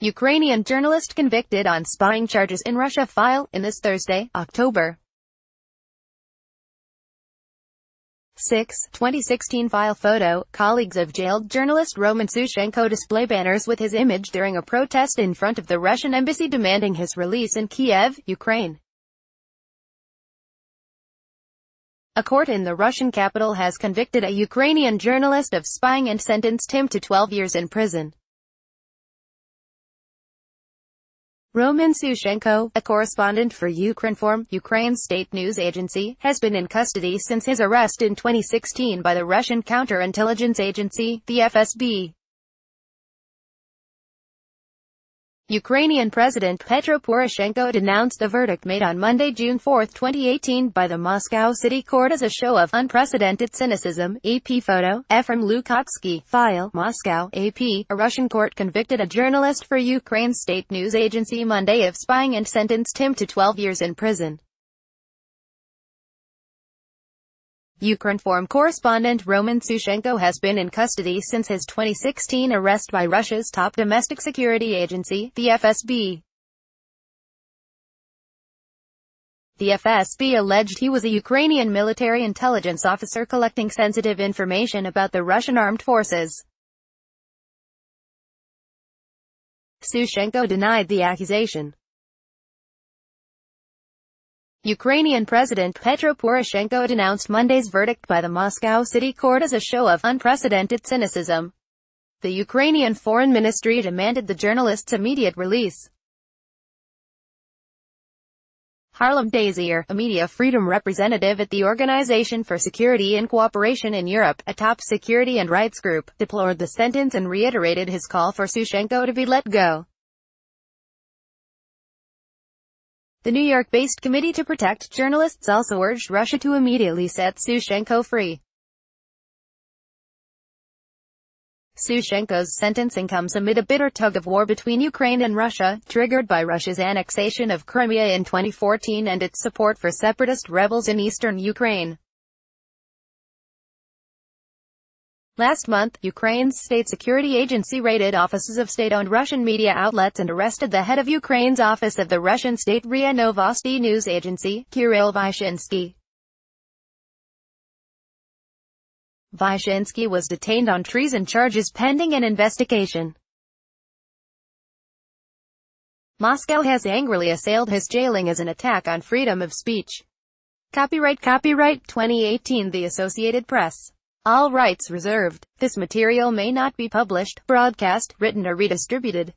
Ukrainian journalist convicted on spying charges in Russia file in this Thursday, October 6, 2016 file photo, colleagues of jailed journalist Roman Sushchenko display banners with his image during a protest in front of the Russian embassy demanding his release in Kiev, Ukraine. A court in the Russian capital has convicted a Ukrainian journalist of spying and sentenced him to 12 years in prison. Roman Sushchenko, a correspondent for Ukrinform, Ukraine's state news agency, has been in custody since his arrest in 2016 by the Russian counterintelligence agency, the FSB. Ukrainian President Petro Poroshenko denounced the verdict made on Monday, June 4, 2018 by the Moscow City Court as a show of unprecedented cynicism. AP photo, Efrem Lukatsky, file, Moscow, AP. A Russian court convicted a journalist for Ukraine's state news agency Monday of spying and sentenced him to 12 years in prison. Ukrinform correspondent Roman Sushchenko has been in custody since his 2016 arrest by Russia's top domestic security agency, the FSB. The FSB alleged he was a Ukrainian military intelligence officer collecting sensitive information about the Russian armed forces. Sushchenko denied the accusation. Ukrainian President Petro Poroshenko denounced Monday's verdict by the Moscow City Court as a show of unprecedented cynicism. The Ukrainian Foreign Ministry demanded the journalist's immediate release. Harlem Désir, a media freedom representative at the Organization for Security and Cooperation in Europe, a top security and rights group, deplored the sentence and reiterated his call for Sushchenko to be let go. The New York-based Committee to Protect Journalists also urged Russia to immediately set Sushchenko free. Sushchenko's sentencing comes amid a bitter tug-of-war between Ukraine and Russia, triggered by Russia's annexation of Crimea in 2014 and its support for separatist rebels in eastern Ukraine. Last month, Ukraine's state security agency raided offices of state-owned Russian media outlets and arrested the head of Ukraine's office of the Russian state RIA Novosti news agency, Kirill Vyshinsky. Vyshinsky was detained on treason charges pending an investigation. Moscow has angrily assailed his jailing as an attack on freedom of speech. Copyright Copyright 2018 The Associated Press all rights reserved. This material may not be published, broadcast, written or redistributed.